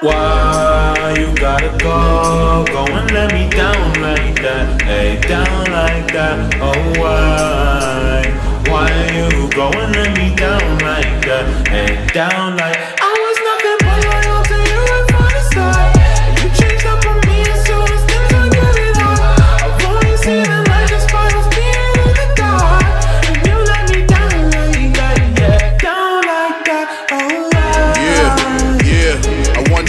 Why you gotta go? Go and let me down like that. Hey, down like that. Oh, why? Why you go and let me down like that? Hey, down like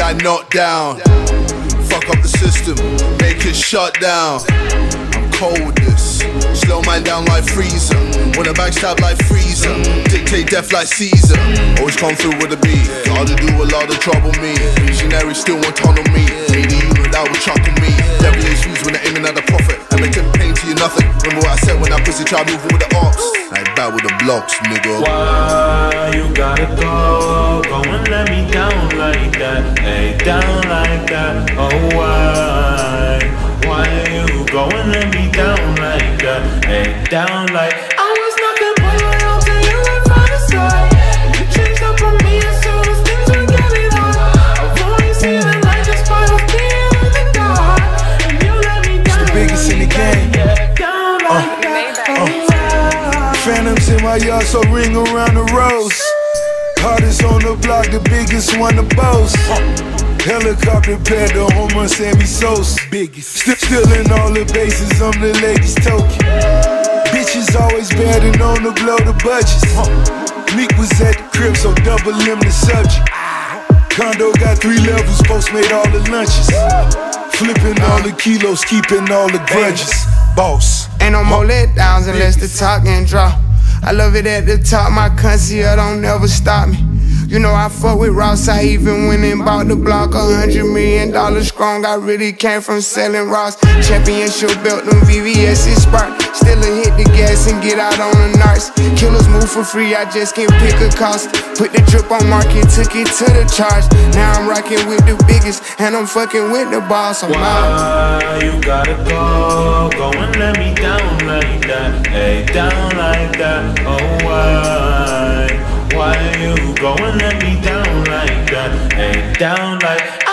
I want that. Fuck up the system, make it shut down. I'm cold with. Slow man down like freezer. Wanna backstab like freezer. Dictate death like Caesar. Always come through with a beat. Gotta do a lot of trouble me. Visionary still want tunnel me. Need the unit that will chuckle me. Devil is used when they're aiming at the prophet. I make them pain to you nothing. Remember what I said when I pussy tried moving with the ops. Like bad with the blocks, nigga. Why you gotta go? Go and let me down like that. Hey, down like that. Oh, why? Why you go and let me down like that? Hey, down like I was nothing but loyal to you and for the start. You changed up on me as soon as things were getting hard. I've only seen the light despite us being in the dark. And you let me down. the biggest in the like that. game. Yeah, down like uh, that. Oh, uh, why? Phantoms in my yard, so ring around the rose. Hardest on the block, the biggest one to boast. Helicopter pad, the home run Sammy Sosa. Biggest. Still stealing all the bases, I'm the ladies' token. Bitches always betting on the blow the budgets. Meek was at the crib, so double him the subject. Condo got three levels, folks made all the lunches. Flipping all the kilos, keeping all the grudges. Boss. Ain't no more letdowns unless the top can drop. I love it at the top, my country, don't never stop me. You know I fuck with Ross, I even went and bought the block a hundred million dollars strong. I really came from selling Ross. Championship belt, them VVS is spark. Still a hit the gas and get out on the narcs. Killers move for free, I just can't pick a cost. Put the drip on market, took it to the charge. Now I'm rocking with the biggest, and I'm fucking with the boss. I'm out. Why you gotta go? Go and let me down like that. Hey, down like that. Oh, why? Why you go and let me down like that? Hey, down like